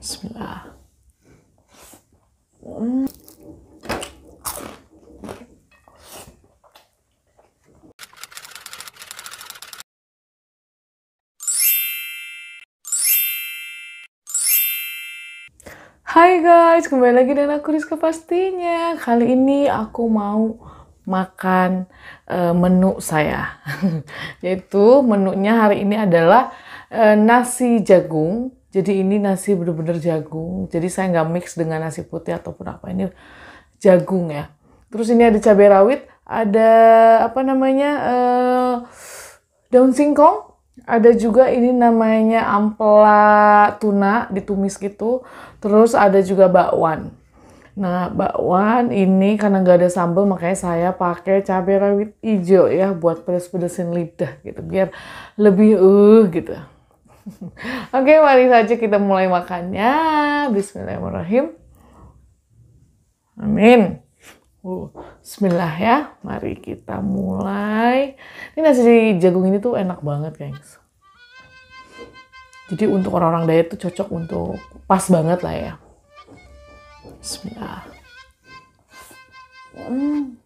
Bismillah. Hai guys, kembali lagi dengan aku Rizka pastinya. Kali ini aku mau makan uh, menu saya. Yaitu menunya hari ini adalah uh, nasi jagung. Jadi ini nasi bener-bener jagung. Jadi saya nggak mix dengan nasi putih ataupun apa. Ini jagung ya. Terus ini ada cabai rawit, ada apa namanya uh, daun singkong, ada juga ini namanya ampela tuna ditumis gitu. Terus ada juga bakwan. Nah, bakwan ini karena nggak ada sambal makanya saya pakai cabai rawit hijau ya buat pedes-pedesin lidah gitu biar lebih uh gitu. Oke, mari saja kita mulai makannya. Bismillahirrahmanirrahim. Amin. Uh, Bismillah ya, mari kita mulai. Ini nasi jagung ini tuh enak banget guys. Jadi untuk orang-orang diet tuh cocok untuk pas banget lah ya. Bismillah. Hmm.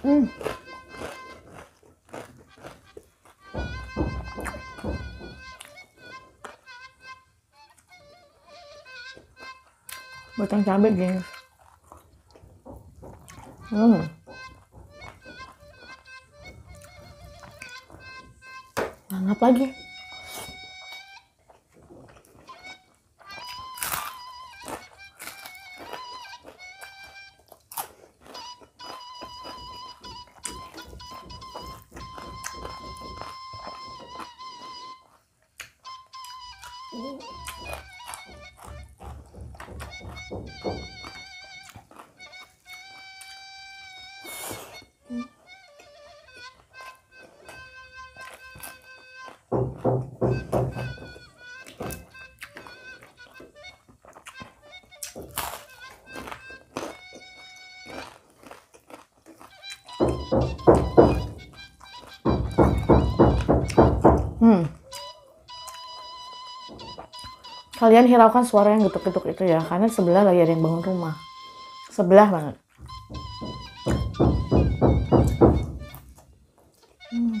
Hmm. Batang cabai, gengs. Hmm. Mangap lagi. Hmm. Kalian hiraukan suara yang getuk-getuk itu ya, karena sebelah lagi ada yang bangun rumah. Sebelah banget. Hmm.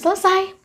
Selesai.